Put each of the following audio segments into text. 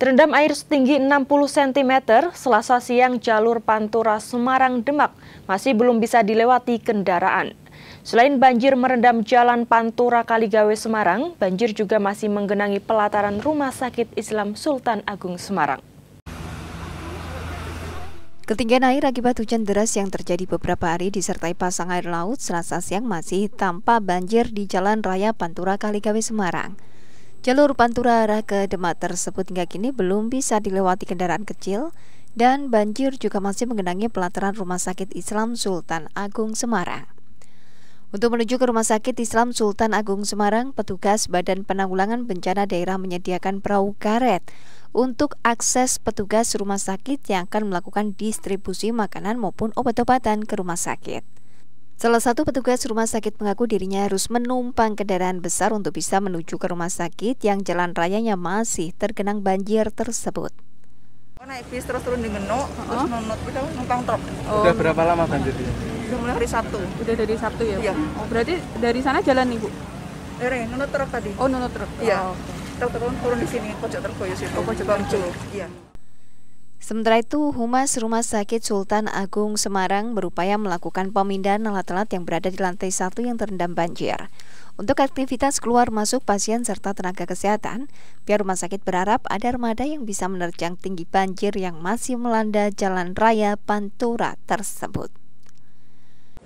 Terendam air setinggi 60 cm, selasa siang jalur Pantura Semarang Demak masih belum bisa dilewati kendaraan. Selain banjir merendam jalan Pantura Kaligawe Semarang, banjir juga masih menggenangi pelataran Rumah Sakit Islam Sultan Agung Semarang. Ketinggian air akibat hujan deras yang terjadi beberapa hari disertai pasang air laut selasa siang masih tanpa banjir di Jalan Raya Pantura Kaligawe Semarang. Jalur Pantura arah ke Demak tersebut hingga kini belum bisa dilewati kendaraan kecil dan banjir juga masih mengenangi pelataran Rumah Sakit Islam Sultan Agung Semarang. Untuk menuju ke Rumah Sakit Islam Sultan Agung Semarang, petugas Badan Penanggulangan Bencana Daerah menyediakan perahu karet untuk akses petugas rumah sakit yang akan melakukan distribusi makanan maupun obat-obatan ke rumah sakit. Salah satu petugas rumah sakit mengaku dirinya harus menumpang kendaraan besar untuk bisa menuju ke rumah sakit yang jalan rayanya masih tergenang banjir tersebut. Oh, naik bis terus turun di Ngeno, uh -huh. terus nunut kita numpang truk. Oh. Udah berapa lama banjirnya? Udah mulai hari Sabtu. Udah dari Sabtu ya? Iya. Oh, berarti dari sana jalan nih, Bu? Dari nunut truk tadi. Oh, nunut truk. Iya. Oh, okay. Truk turun turun di sini, pojok truk koyo situ. Oh, pojok truk. Iya. Sementara itu, Humas Rumah Sakit Sultan Agung Semarang berupaya melakukan pemindahan alat-alat yang berada di lantai satu yang terendam banjir. Untuk aktivitas keluar masuk pasien serta tenaga kesehatan, pihak rumah sakit berharap ada armada yang bisa menerjang tinggi banjir yang masih melanda jalan raya Pantura tersebut.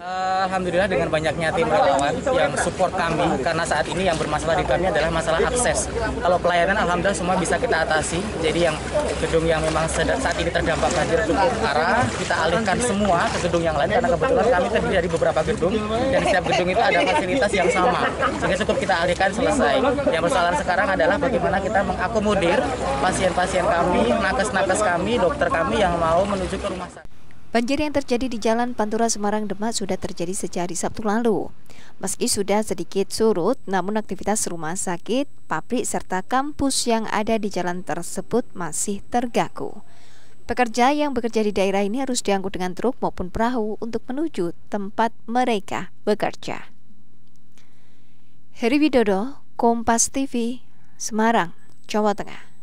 Alhamdulillah dengan banyaknya tim relawan yang support kami karena saat ini yang bermasalah di kami adalah masalah akses. Kalau pelayanan alhamdulillah semua bisa kita atasi. Jadi yang gedung yang memang saat ini terdampak banjir cukup arah kita alihkan semua ke gedung yang lain karena kebetulan kami terdiri dari beberapa gedung dan setiap gedung itu ada fasilitas yang sama sehingga cukup kita alihkan selesai. Yang persoalan sekarang adalah bagaimana kita mengakomodir pasien-pasien kami, nakes-nakes kami, dokter kami yang mau menuju ke rumah sakit. Banjir yang terjadi di Jalan Pantura Semarang Demak sudah terjadi sejak hari Sabtu lalu. Meski sudah sedikit surut, namun aktivitas rumah sakit, pabrik serta kampus yang ada di jalan tersebut masih terganggu. Pekerja yang bekerja di daerah ini harus diangkut dengan truk maupun perahu untuk menuju tempat mereka bekerja. Heri Widodo, Kompas TV, Semarang, Jawa Tengah.